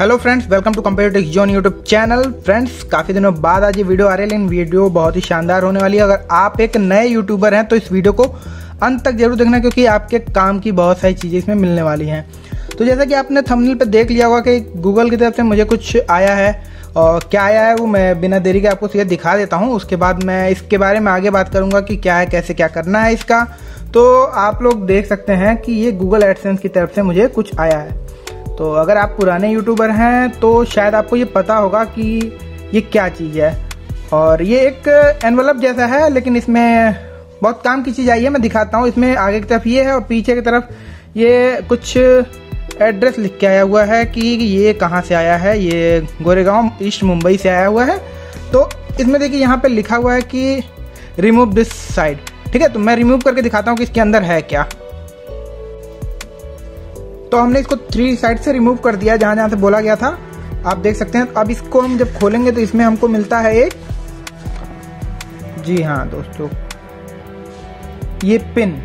Hello friends welcome to computer zone YouTube channel friends काफ़ी दिनों बाद आज ये वीडियो आ रही है। लेकिन वीडियो बहुत ही शानदार होने वाली है। अगर आप एक नए यूट्यूबर हैं तो इस वीडियो को अंत तक ज़रूर देखना, क्योंकि आपके काम की बहुत सारी चीज़ें इसमें मिलने वाली हैं। तो जैसा कि आपने थंबनेल पर देख लिया होगा कि गूगल की तरफ़ से मुझे कुछ आया है। और क्या आया है, वो मैं बिना देरी के आपको सीधे दिखा देता हूँ। उसके बाद मैं इसके बारे में आगे बात करूँगा कि क्या है, कैसे क्या करना है इसका। तो आप लोग देख सकते हैं कि ये गूगल एडसेंस की तरफ़ से मुझे कुछ आया है। तो अगर आप पुराने यूट्यूबर हैं तो शायद आपको ये पता होगा कि ये क्या चीज़ है। और ये एक एनवलप जैसा है, लेकिन इसमें बहुत काम की चीज़ आई है, मैं दिखाता हूँ। इसमें आगे की तरफ़ ये है और पीछे की तरफ़ ये कुछ एड्रेस लिख के आया हुआ है कि ये कहाँ से आया है। ये गोरेगांव, ईस्ट मुंबई से आया हुआ है। तो इसमें देखिए, यहाँ पे लिखा हुआ है कि रिमूव दिस साइड ठीक है तो मैं रिमूव करके दिखाता हूँ कि इसके अंदर है क्या। तो हमने इसको थ्री साइड से रिमूव कर दिया जहाँ जहाँ से बोला गया था। आप देख सकते हैं, अब इसको हम जब खोलेंगे तो इसमें हमको मिलता है एक जी हाँ दोस्तों। ये पिन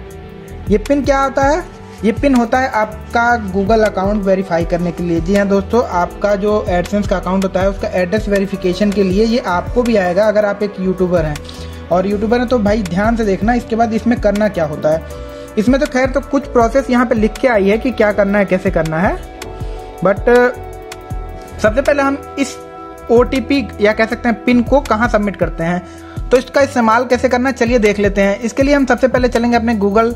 ये पिन क्या होता है? ये पिन होता है आपका गूगल अकाउंट वेरीफाई करने के लिए। जी हाँ दोस्तों, आपका जो एडसेंस का अकाउंट होता है, उसका एड्रेस वेरिफिकेशन के लिए ये आपको भी आएगा अगर आप एक यूट्यूबर हैं। और यूट्यूबर हैं तो भाई, ध्यान से देखना, इसके बाद इसमें करना क्या होता है? इसमें तो खैर तो कुछ प्रोसेस यहाँ पे लिख के आई है कि क्या करना है, कैसे करना है। बट सबसे पहले हम इस ओटीपी या कह सकते हैं पिन को कहाँ सबमिट करते हैं। तो इसका इस्तेमाल कैसे करना चलिए देख लेते हैं। इसके लिए हम सबसे पहले चलेंगे अपने गूगल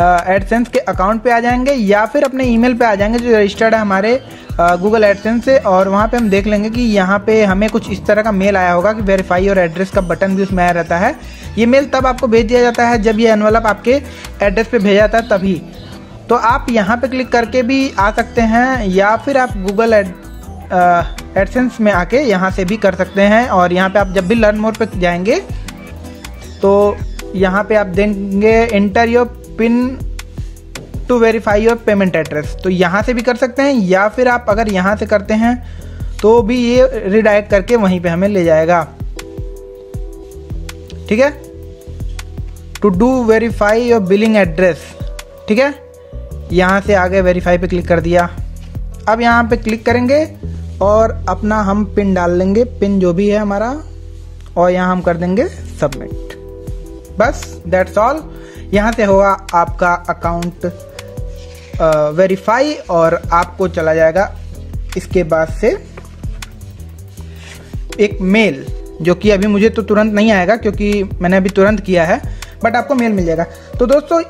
एडसेंस के अकाउंट पे आ जाएँगे या फिर अपने ईमेल पे आ जाएँगे, जो रजिस्टर्ड है हमारे गूगल एडसेंस से, और वहाँ पे हम देख लेंगे कि यहाँ पे हमें कुछ इस तरह का मेल आया होगा कि वेरीफाई और एड्रेस का बटन भी उसमें आया रहता है। ये मेल तब आपको भेज दिया जाता है, जब ये एनवलप आपके एड्रेस पर भेजा जाता है तभी। तो आप यहाँ पे क्लिक करके भी आ सकते हैं, या फिर आप गूगल एड एडसेंस में आके यहाँ से भी कर सकते हैं, और यहाँ पे आप जब भी लर्न मोर पे जाएँगे तो यहाँ पे आप देंगे enter your pin to verify your payment address तो यहाँ से भी कर सकते हैं, या फिर आप अगर यहाँ से करते हैं तो भी ये रिडायरेक्ट करके वहीं पे हमें ले जाएगा। ठीक है? To do verify your billing address ठीक है? यहाँ से आगे वेरीफाई पे क्लिक कर दिया। अब यहाँ पे क्लिक करेंगे और अपना हम पिन डाल लेंगे। पिन जो भी है हमारा, और यहाँ हम कर देंगे सबमिट बस दैट्स ऑल यहाँ से होगा आपका अकाउंट वेरीफाई और आपको चला जाएगा। इसके बाद से एक मेल जो कि अभी मुझे तो तुरंत नहीं आएगा, क्योंकि मैंने अभी तुरंत किया है बट आपको मेल मिल जाएगा। तो दोस्तों,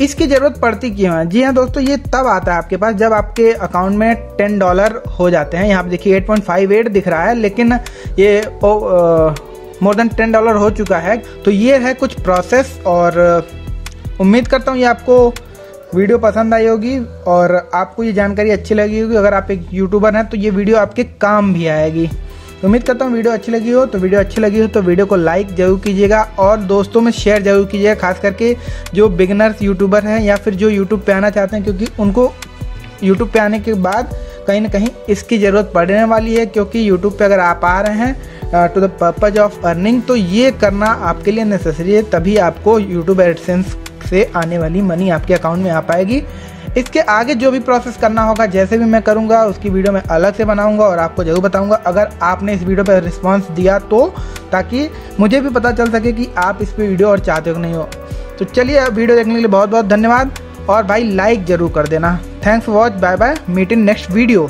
इसकी ज़रूरत पड़ती क्यों है? जी हाँ दोस्तों, ये तब आता है आपके पास जब आपके अकाउंट में टेन डॉलर हो जाते हैं। यहाँ पे देखिए एट पॉइंट फाइव एट दिख रहा है, लेकिन ये मोर देन टेन डॉलर हो चुका है। तो ये है कुछ प्रोसेस और उम्मीद करता हूँ ये आपको वीडियो पसंद आई होगी और आपको ये जानकारी अच्छी लगी होगी। अगर आप एक यूट्यूबर हैं तो ये वीडियो आपके काम भी आएगी। उम्मीद करता हूँ वीडियो अच्छी लगी हो। तो वीडियो अच्छी लगी हो तो वीडियो को लाइक ज़रूर कीजिएगा और दोस्तों में शेयर ज़रूर कीजिएगा, खास करके जो बिगनर्स यूट्यूबर हैं या फिर जो यूट्यूब पे आना चाहते हैं, क्योंकि उनको यूट्यूब पे आने के बाद कहीं ना कहीं इसकी ज़रूरत पड़ने वाली है, क्योंकि यूट्यूब पे अगर आप आ रहे हैं to the purpose of earning तो ये करना आपके लिए नेसेसरी है, तभी आपको यूट्यूब एडसेंस से आने वाली मनी आपके अकाउंट में आ पाएगी। इसके आगे जो भी प्रोसेस करना होगा, जैसे भी मैं करूँगा, उसकी वीडियो मैं अलग से बनाऊँगा और आपको ज़रूर बताऊँगा। अगर आपने इस वीडियो पर रिस्पॉन्स दिया तो ताकि मुझे भी पता चल सके कि आप इस पर वीडियो और चाहते हो नहीं हो। तो चलिए वीडियो देखने के लिए बहुत बहुत धन्यवाद, और भाई लाइक ज़रूर कर देना। Thanks for watching. Bye bye. Meet in next video.